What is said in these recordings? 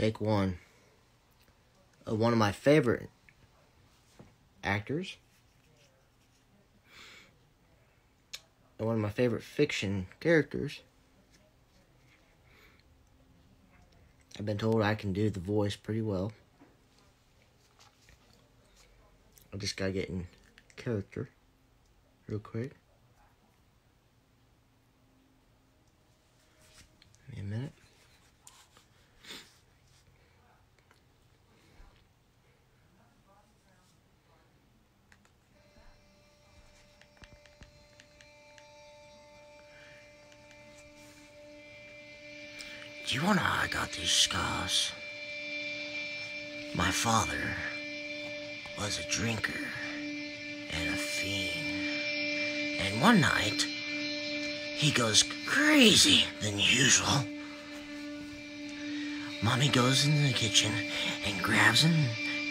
Take one. Uh, one of my favorite actors. And one of my favorite fiction characters. I've been told I can do the voice pretty well. I just gotta get in character real quick. Give me a minute. You wanna I got these scars? My father was a drinker and a fiend. And one night, he goes crazy than usual. Mommy goes into the kitchen and grabs him,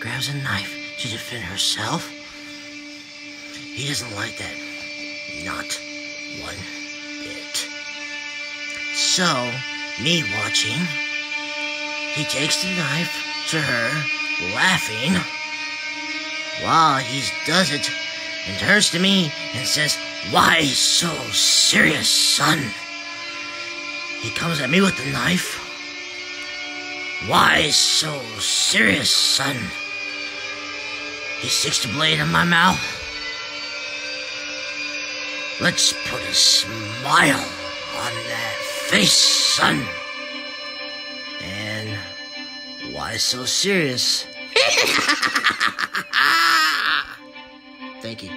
grabs a knife to defend herself. He doesn't like that. Not one bit. So, me watching, he takes the knife to her, laughing, while he does it, and turns to me and says, Why so serious, son? He comes at me with the knife. Why so serious, son? He sticks the blade in my mouth. Let's put a smile on that face, son. And why so serious? Thank you.